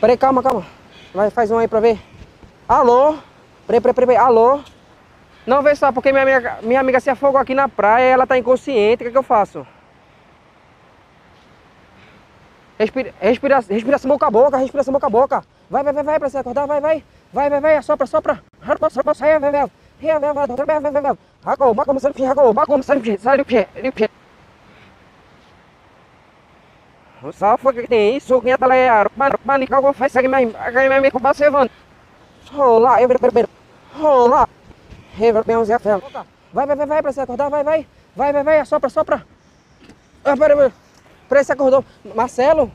Peraí, calma, calma. Vai, faz um aí pra ver. Alô? Peraí, peraí, peraí. Alô? Não, vê só, porque minha amiga, minha amiga se afogou aqui na praia e ela tá inconsciente. O que, que eu faço? Respira, respira, respiração boca a boca, respiração boca a boca. Vai, vai, vai, vai, pra você acordar, vai, vai. Vai, vai, vai, sopra, sopra. Sopra, sopra, sai, vai, vai. Vai, vai, vai, vai, vai, vai, vai. Racou, bacou, sai, racou, bacou, sai, sai, sai, sai. O salvo que tem isso, que ela é a panica, eu faço aqui mesmo, aqui mesmo com você, Van. Rola, eu primeiro. Rola. Rever bem os Vai, vai, vai, vai, pra você acordar, vai, vai. Vai, vai, vai, sopra, sopra. Ah, peraí, peraí. Peraí, você acordou. Marcelo?